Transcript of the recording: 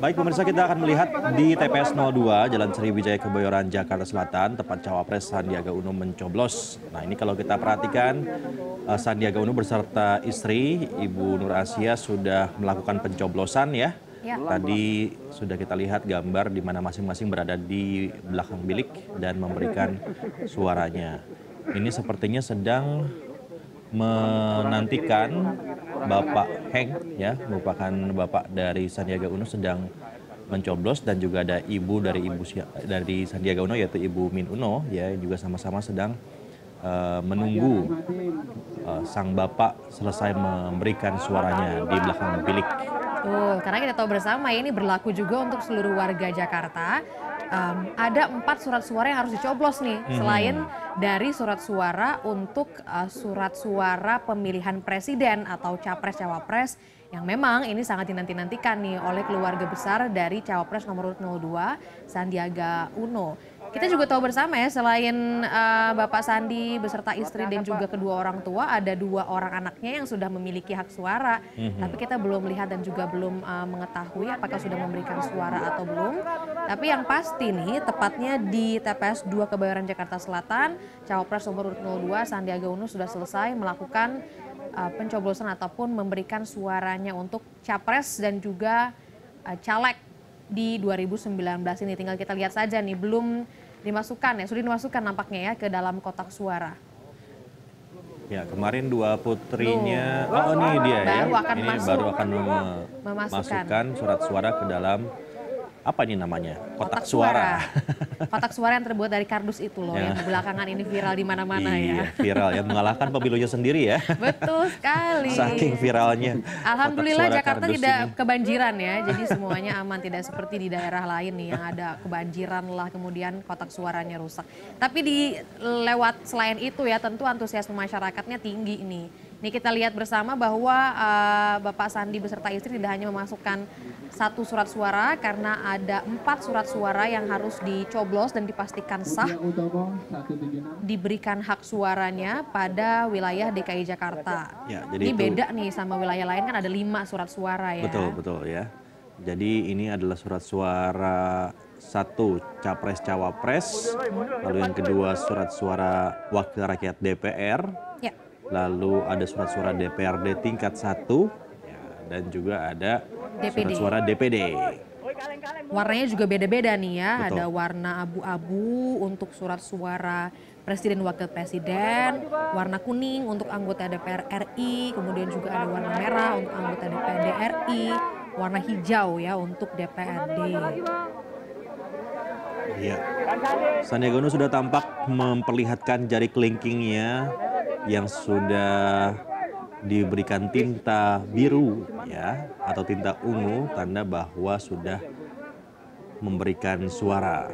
Baik pemirsa kita akan melihat di TPS 02 Jalan Sriwijaya Kebayoran Jakarta Selatan tempat cawapres Sandiaga Uno mencoblos. Nah ini kalau kita perhatikan eh, Sandiaga Uno beserta istri Ibu Nur Asia sudah melakukan pencoblosan ya. Ya. Tadi sudah kita lihat gambar di mana masing-masing berada di belakang bilik dan memberikan suaranya. Ini sepertinya sedang menantikan Bapak Heng ya merupakan bapak dari Sandiaga Uno sedang mencoblos dan juga ada ibu dari ibu dari Sandiaga Uno yaitu Ibu Min Uno ya juga sama-sama sedang eh, menunggu eh, sang bapak selesai memberikan suaranya di belakang bilik. Tuh, karena kita tahu bersama ini berlaku juga untuk seluruh warga Jakarta. Em, ada empat surat suara yang harus dicoblos nih, selain dari surat suara untuk eh, surat suara pemilihan presiden atau capres-cawapres yang memang ini sangat dinanti-nantikan nih oleh keluarga besar dari cawapres nomor urut 02 Sandiaga Uno. Kita juga tahu bersama ya selain eh, Bapak Sandi beserta istri dan juga kedua orang tua ada dua orang anaknya yang sudah memiliki hak suara. Tapi kita belum melihat dan juga belum eh, mengetahui apakah sudah memberikan suara atau belum. Tapi yang pasti nih tepatnya di TPS 2 Kebayoran Jakarta Selatan, Cawapres nomor urut 02 Sandiaga Uno sudah selesai melakukan eh, pencoblosan ataupun memberikan suaranya untuk capres dan juga eh, caleg di 2019 ini. Tinggal kita lihat saja nih, belum dimasukkan ya, sudah dimasukkan nampaknya ya ke dalam kotak suara. Ya kemarin dua putrinya, oh ini dia ya, Baru akan ini masuk. baru akan mem- Memasukkan. memasukkan surat suara ke dalam apa ini namanya kotak, suara. Kotak suara yang terbuat dari kardus itu loh, Ya. yang belakangan ini viral di mana-mana iya, ya. viral ya mengalahkan pemilunya sendiri ya. Betul sekali. Saking viralnya. Alhamdulillah kotak suara Jakarta tidak ini. kebanjiran ya, jadi semuanya aman, tidak seperti di daerah lain nih yang ada kebanjiran lah, kemudian kotak suaranya rusak. Tapi di lewat selain itu ya, tentu antusiasme masyarakatnya tinggi nih. Ini kita lihat bersama bahwa eh, Bapak Sandi beserta istri tidak hanya memasukkan satu surat suara karena ada empat surat suara yang harus dicoblos dan dipastikan sah Utomo 176 diberikan hak suaranya pada wilayah DKI Jakarta. Ya, jadi ini itu- beda nih sama wilayah lain kan ada lima surat suara ya. Betul betul ya. Jadi ini adalah surat suara satu capres cawapres, lalu yang kedua surat suara wakil rakyat DPR, Ya, lalu ada surat suara DPRD tingkat satu, ya, dan juga ada surat DPD. suara DPD. warnanya juga beda-beda nih ya. Betul. Ada warna abu-abu untuk surat suara presiden wakil presiden, warna kuning untuk anggota DPR RI, kemudian juga ada warna merah untuk anggota DPRD RI, warna hijau ya untuk DPRD. Iya. Sandiaga Uno sudah tampak memperlihatkan jari kelingkingnya yang sudah diberikan tinta biru ya atau tinta ungu tanda bahwa sudah memberikan suara.